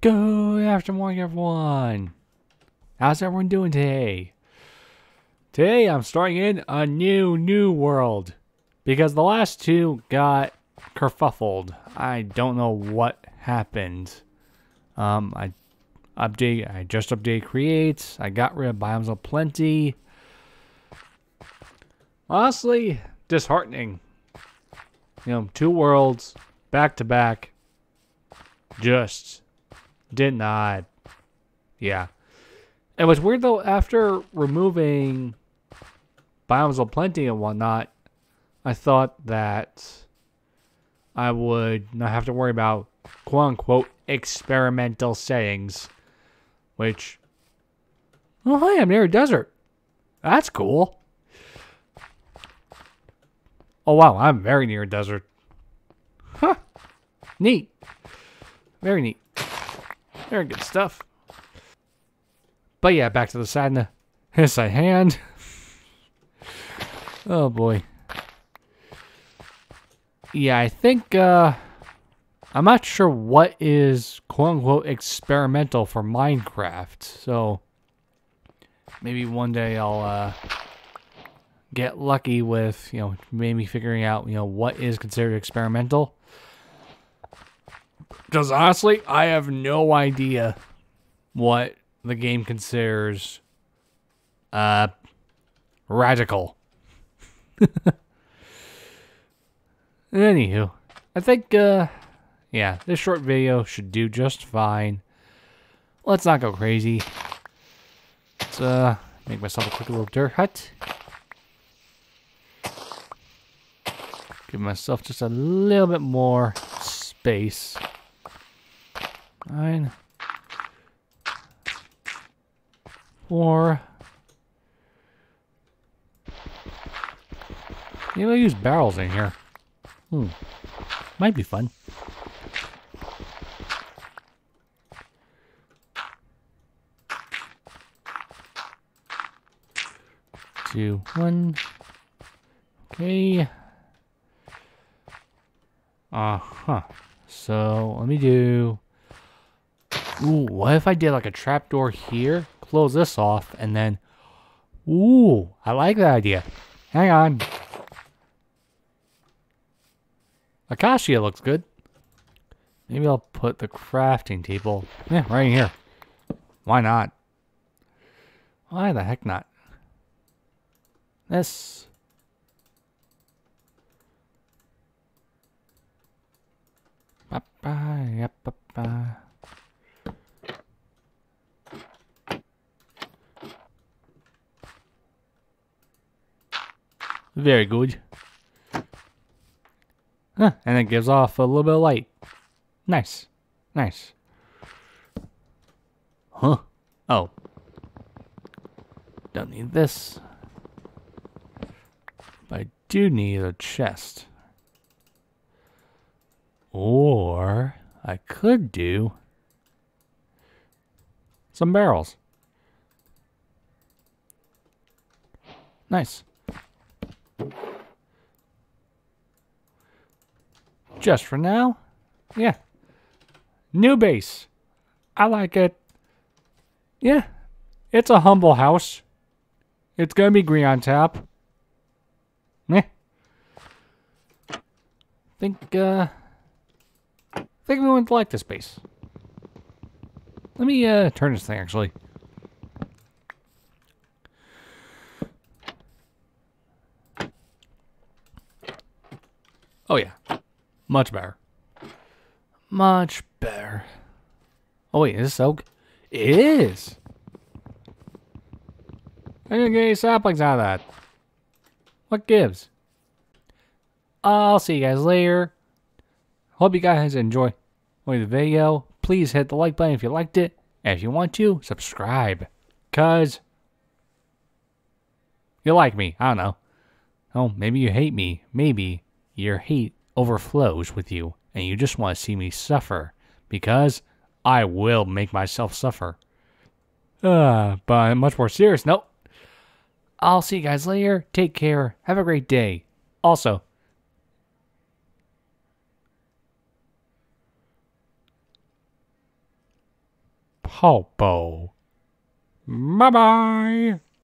Good afternoon, everyone. How's everyone doing today? Today I'm starting in a new, new world because the last two got kerfuffled. I don't know what happened. Um, I update, I just update creates. I got rid of biomes of plenty. Honestly, disheartening. You know, two worlds back to back. Just did not. Yeah. It was weird though, after removing Biomes of Plenty and whatnot, I thought that I would not have to worry about quote unquote experimental settings. Which, oh, hi, I'm near a desert. That's cool. Oh, wow, I'm very near a desert. Huh. Neat. Very neat. Very good stuff. But yeah, back to the sadness. Yes, I hand. oh boy. Yeah, I think uh I'm not sure what is quote unquote experimental for Minecraft. So maybe one day I'll uh get lucky with, you know, maybe figuring out, you know, what is considered experimental. Because honestly, I have no idea what the game considers uh radical. Anywho, I think uh yeah, this short video should do just fine. Let's not go crazy. Let's uh make myself a quick little dirt hut. Give myself just a little bit more space. Nine. Four. Maybe I'll use barrels in here. Hmm. Might be fun. Two, one. Okay. Uh-huh. So, let me do... Ooh, what if I did like a trapdoor here? Close this off, and then... Ooh, I like that idea. Hang on. Acacia looks good. Maybe I'll put the crafting table... Yeah, right here. Why not? Why the heck not? This... Ba-ba. Very good. Huh, and it gives off a little bit of light. Nice. Nice. Huh. Oh. Don't need this. But I do need a chest. Or I could do some barrels. Nice. Just for now. Yeah. New base. I like it. Yeah. It's a humble house. It's gonna be green on top. Meh. Think, uh... think we would like this base. Let me, uh, turn this thing, actually. Oh, yeah. Much better. Much better. Oh, wait, is this oak? It is! I didn't get any saplings out of that. What gives? I'll see you guys later. Hope you guys enjoy the video. Please hit the like button if you liked it. And if you want to, subscribe. Because you like me. I don't know. Oh, maybe you hate me. Maybe your hate overflows with you and you just want to see me suffer because I will make myself suffer. Uh, but I'm much more serious note, I'll see you guys later. Take care. Have a great day. Also, Hopo. Bye bye.